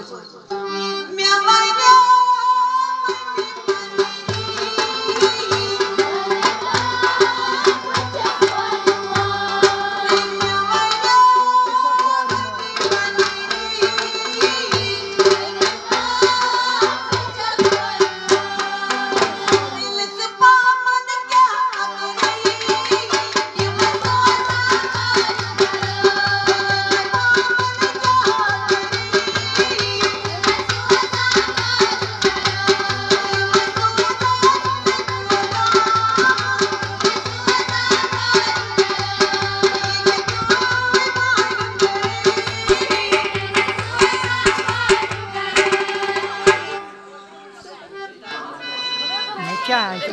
いいね。Ay, qué